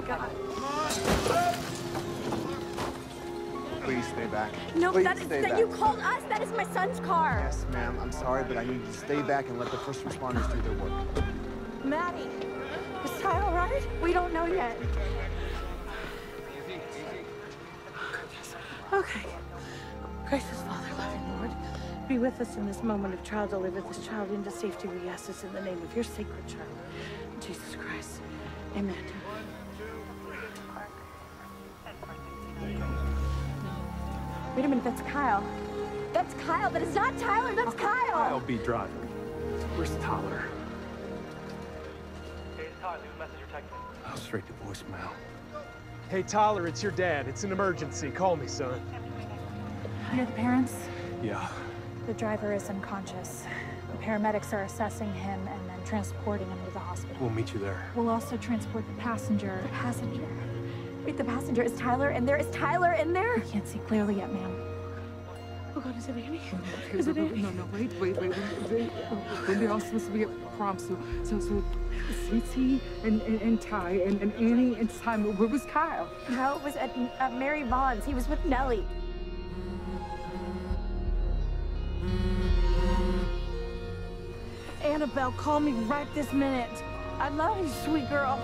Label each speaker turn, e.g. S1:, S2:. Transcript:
S1: my god. Please stay back. No,
S2: Please
S1: that is that
S2: back.
S1: you called us. That is my son's car.
S2: Yes, ma'am. I'm sorry, but I need to stay back and let the first responders do their work.
S1: Maddie, is Ty all right? We don't know yet.
S3: Okay. Gracious Father, loving Lord, be with us in this moment of trial. Deliver this child into safety. We ask this in the name of your sacred child, Jesus Christ. Amen.
S1: Wait a minute, that's Kyle. That's Kyle. That is not Tyler. That's Kyle.
S4: I'll be driving. Where's Tyler?
S5: Hey, it's Todd. Leave a message or text me.
S4: Oh, straight to voicemail.
S6: Hey, Tyler, it's your dad. It's an emergency. Call me, son.
S7: You're the parents?
S4: Yeah.
S7: The driver is unconscious. The paramedics are assessing him and then transporting him to the hospital.
S4: We'll meet you there.
S7: We'll also transport the passenger.
S1: The passenger. Wait, the passenger is Tyler in there. Is Tyler in there?
S7: I can't see clearly yet, ma'am.
S3: Oh God, is it Annie?
S8: Okay, wait, wait, no, no, wait, wait, wait. When, when, when they're all supposed to be at prom, so, so, so, CT and, and, and Ty and, and Annie and Simon. Where was Kyle?
S1: Kyle was at, at Mary Vaughn's. He was with Nellie.
S3: Annabelle, call me right this minute. I love you, sweet girl.